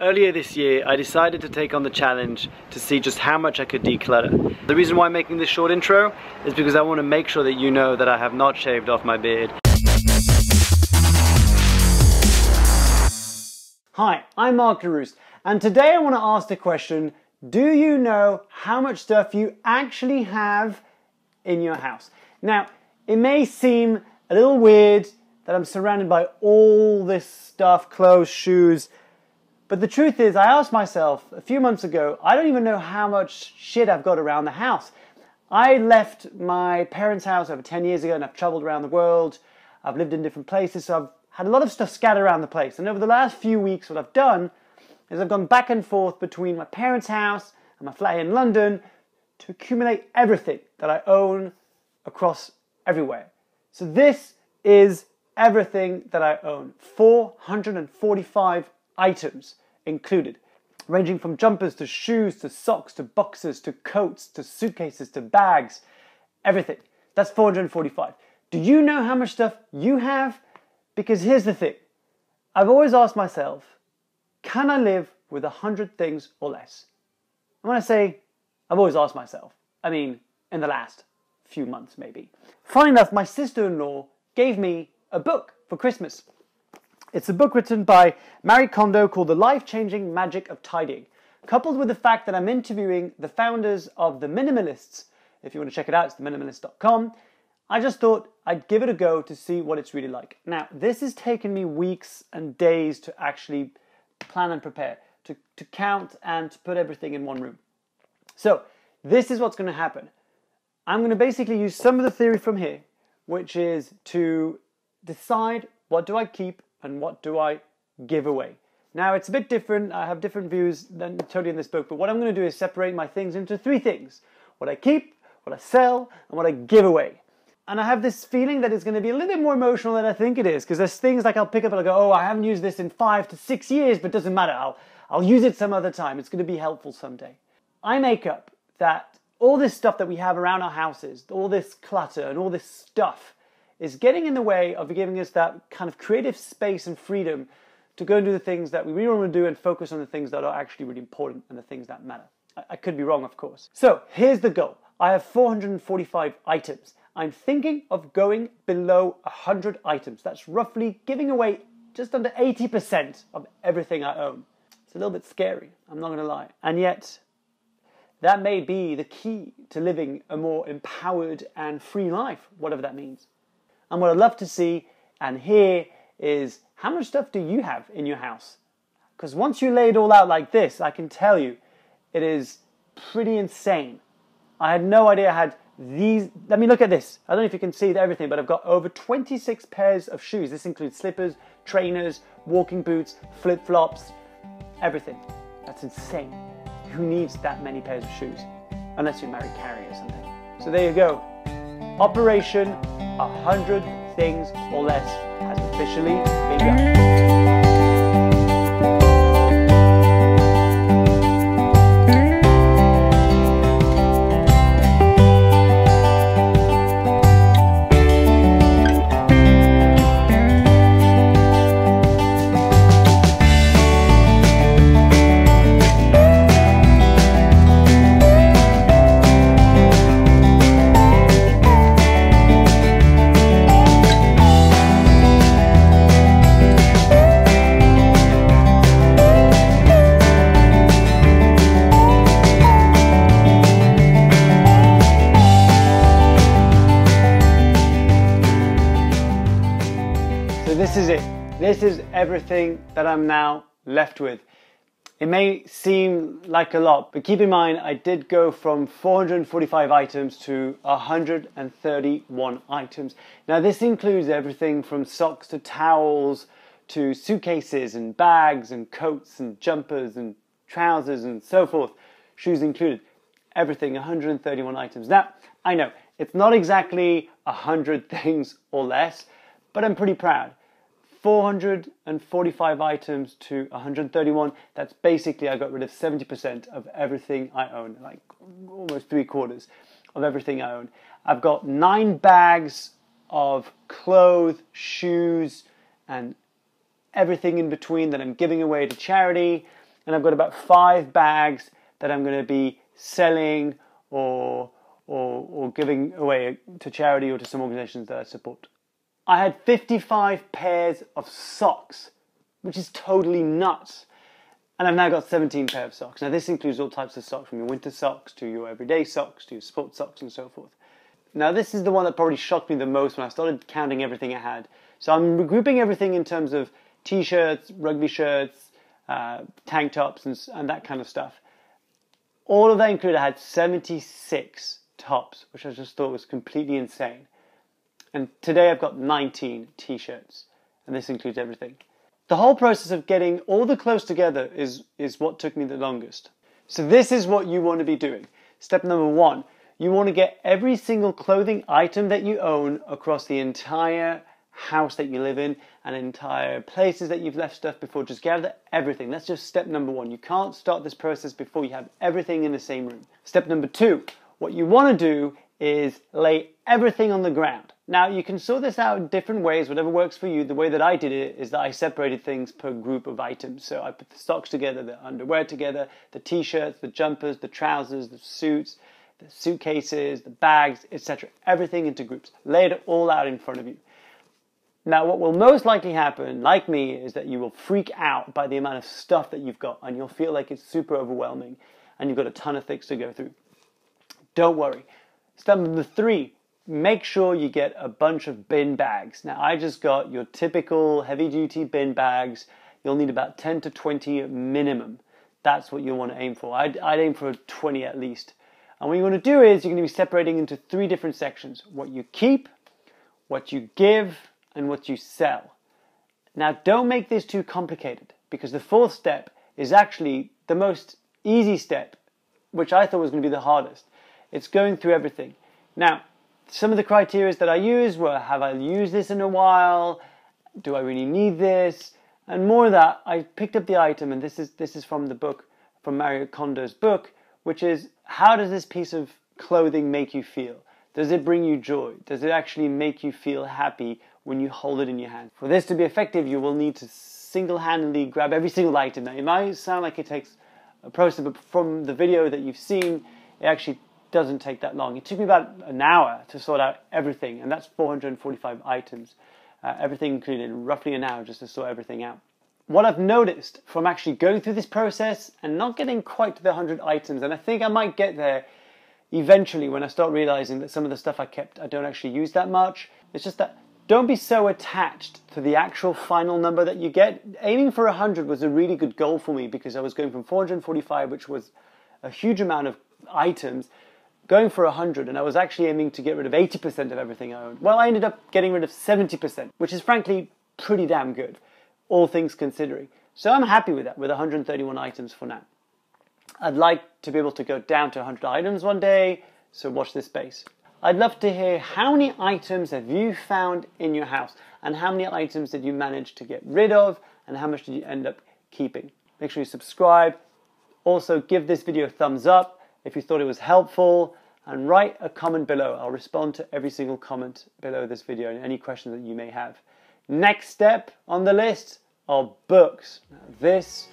Earlier this year, I decided to take on the challenge to see just how much I could declutter. The reason why I'm making this short intro is because I want to make sure that you know that I have not shaved off my beard. Hi, I'm Mark Leruste, and today I want to ask the question, do you know how much stuff you actually have in your house? Now, it may seem a little weird that I'm surrounded by all this stuff, clothes, shoes, but the truth is, I asked myself a few months ago, I don't even know how much shit I've got around the house. I left my parents' house over 10 years ago and I've traveled around the world. I've lived in different places, so I've had a lot of stuff scattered around the place. And over the last few weeks, what I've done is I've gone back and forth between my parents' house and my flat in London to accumulate everything that I own across everywhere. So this is everything that I own 445 items included, ranging from jumpers to shoes to socks to boxes to coats to suitcases to bags, everything. That's 445. Do you know how much stuff you have? Because here's the thing I've always asked myself, can I live with 100 things or less? And when I say I've always asked myself, I mean in the last few months maybe. Funny enough, my sister in law gave me a book for Christmas. It's a book written by Marie Kondo called The Life Changing Magic of Tidying, coupled with the fact that I'm interviewing the founders of The Minimalists. If you want to check it out, it's theminimalist.com. I just thought I'd give it a go to see what it's really like. Now, this has taken me weeks and days to actually plan and prepare, to, to count and to put everything in one room. So, this is what's going to happen. I'm going to basically use some of the theory from here, which is to decide what do I keep and what do I give away. Now it's a bit different. I have different views than totally in this book, but what I'm going to do is separate my things into three things: what I keep, what I sell, and what I give away. And I have this feeling that it's going to be a little bit more emotional than I think it is, because there's things like I'll pick up and I'll go, oh, I haven't used this in five to six years, but doesn't matter. I'll I'll use it some other time. It's going to be helpful someday. I make up that all this stuff that we have around our houses, all this clutter and all this stuff is getting in the way of giving us that kind of creative space and freedom to go and do the things that we really want to do and focus on the things that are actually really important and the things that matter. I, I could be wrong, of course. So here's the goal. I have 445 items. I'm thinking of going below 100 items. That's roughly giving away just under 80% of everything I own. It's a little bit scary, I'm not going to lie. And yet, that may be the key to living a more empowered and free life, whatever that means. And what I'd love to see and hear is how much stuff do you have in your house? Because once you lay it all out like this, I can tell you it is pretty insane. I had no idea I had these. Let me look at this. I don't know if you can see everything, but I've got over 26 pairs of shoes. This includes slippers, trainers, walking boots, flip flops, everything. That's insane. Who needs that many pairs of shoes? Unless you're married Carrie or something. So there you go. Operation 100 things or less has officially begun. This is everything that I'm now left with. It may seem like a lot, but keep in mind I did go from 445 items to 131 items. Now this includes everything from socks to towels to suitcases and bags and coats and jumpers and trousers and so forth, shoes included. Everything, 131 items. Now, I know it's not exactly 100 things or less, but I'm pretty proud. 445 items to 131. That's basically I got rid of 70% of everything I own, like almost three quarters of everything I own. I've got nine bags of clothes, shoes, and everything in between that I'm giving away to charity. and I've got about five bags that I'm going to be selling or, or, or giving away to charity or to some organizations that I support. I had 55 pairs of socks, which is totally nuts. And I've now got 17 pair of socks. Now this includes all types of socks, from your winter socks to your everyday socks to your sports socks and so forth. Now this is the one that probably shocked me the most when I started counting everything I had. So I'm grouping everything in terms of t-shirts, rugby shirts, uh, tank tops, and, and that kind of stuff. All of that included, I had 76 tops, which I just thought was completely insane. And today I've got 19 t-shirts, and this includes everything. The whole process of getting all the clothes together is, is what took me the longest. So this is what you want to be doing. Step number one, you want to get every single clothing item that you own across the entire house that you live in and entire places that you've left stuff before. Just gather everything. That's just step number one. You can't start this process before you have everything in the same room. Step number two, what you want to do is lay everything on the ground. Now, you can sort this out in different ways, whatever works for you. The way that I did it is that I separated things per group of items. So I put the socks together, the underwear together, the t shirts, the jumpers, the trousers, the suits, the suitcases, the bags, etc. Everything into groups. Lay it all out in front of you. Now, what will most likely happen, like me, is that you will freak out by the amount of stuff that you've got and you'll feel like it's super overwhelming and you've got a ton of things to go through. Don't worry. Step number three make sure you get a bunch of bin bags. Now, I just got your typical heavy duty bin bags. You'll need about 10 to 20 minimum. That's what you want to aim for. I'd, I'd aim for 20 at least. And what you want to do is you're going to be separating into three different sections what you keep, what you give, and what you sell. Now, don't make this too complicated because the fourth step is actually the most easy step, which I thought was going to be the hardest. It's going through everything. Now, some of the criteria that I used were have I used this in a while? Do I really need this? And more of that, I picked up the item, and this is this is from the book from Marie Kondo's book, which is how does this piece of clothing make you feel? Does it bring you joy? Does it actually make you feel happy when you hold it in your hand? For this to be effective, you will need to single-handedly grab every single item. Now, it might sound like it takes a process, but from the video that you've seen, it actually doesn't take that long. It took me about an hour to sort out everything, and that's 445 items. Uh, everything included, roughly an hour just to sort everything out. What I've noticed from actually going through this process and not getting quite to the 100 items, and I think I might get there eventually when I start realizing that some of the stuff I kept I don't actually use that much. It's just that don't be so attached to the actual final number that you get. Aiming for 100 was a really good goal for me because I was going from 445, which was a huge amount of items, going for 100 and I was actually aiming to get rid of 80% of everything I owned. Well, I ended up getting rid of 70%, which is frankly pretty damn good, all things considering. So I'm happy with that, with 131 items for now. I'd like to be able to go down to 100 items one day, so watch this space. I'd love to hear how many items have you found in your house and how many items did you manage to get rid of and how much did you end up keeping. Make sure you subscribe. Also, give this video a thumbs up if you thought it was helpful and write a comment below. I'll respond to every single comment below this video and any questions that you may have. Next step on the list are books. Now, this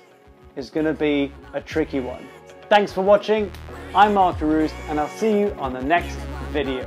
is going to be a tricky one. Thanks for watching. I'm Mark Leruste and I'll see you on the next video.